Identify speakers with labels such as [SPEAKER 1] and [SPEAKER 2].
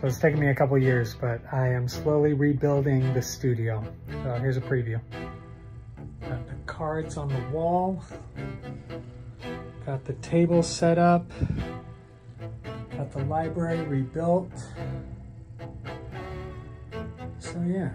[SPEAKER 1] So it's taken me a couple years, but I am slowly rebuilding the studio. So here's a preview. Got the cards on the wall. Got the table set up. Got the library rebuilt. So yeah.